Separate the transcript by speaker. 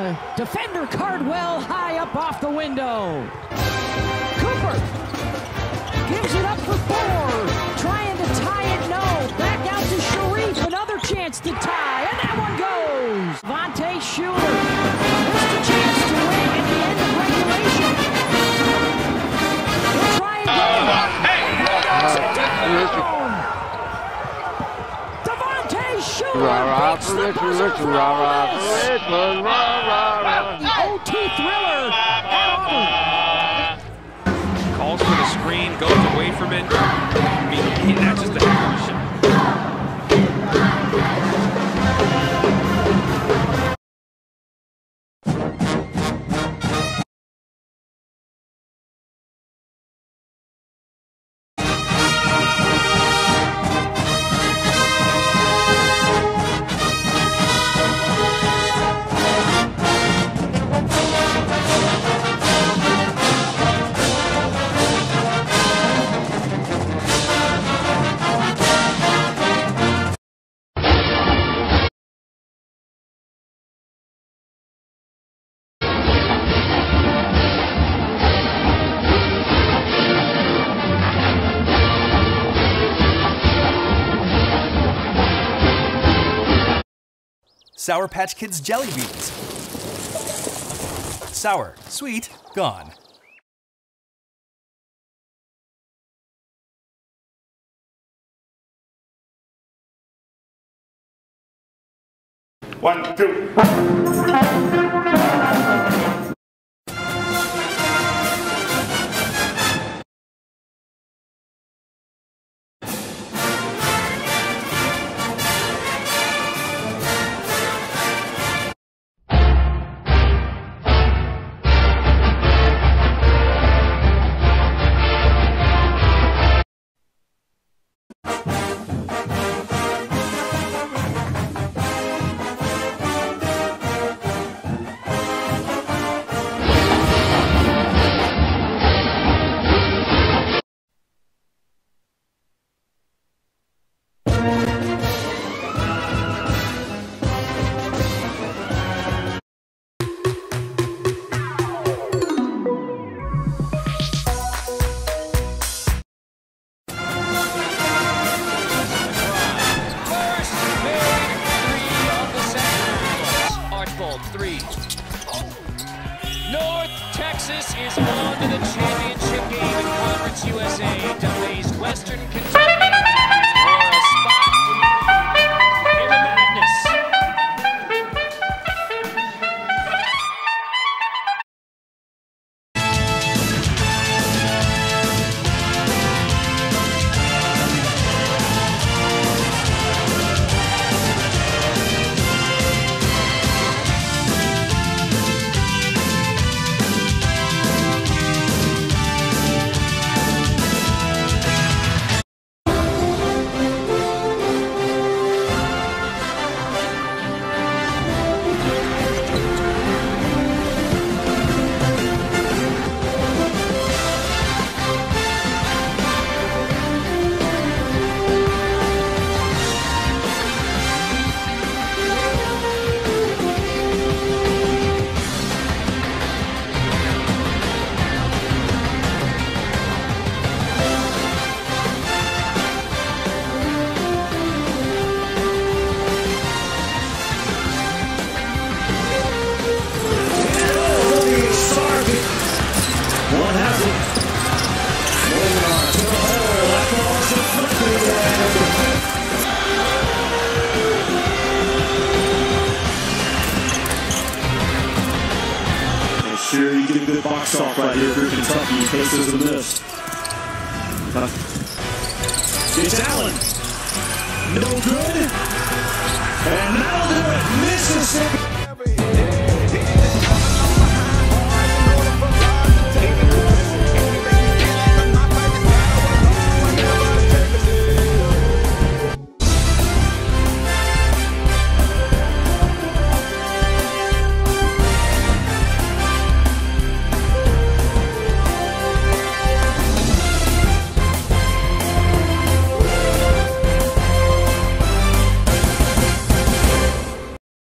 Speaker 1: Get defender Cardwell high up off the window. Cooper gives it up for four. Trying to tie it, no. Back out to Sharife. Another chance to tie. The OT thriller at Auburn.
Speaker 2: calls for the screen, goes away from it.
Speaker 3: Sour Patch Kids Jelly Beans. Sour, sweet, gone.
Speaker 4: One, two.
Speaker 5: Is on to the championship game in Conference USA to Western Kentucky
Speaker 6: Sure, you get a good box off right here for Kentucky there's a miss. It's Allen. No good. And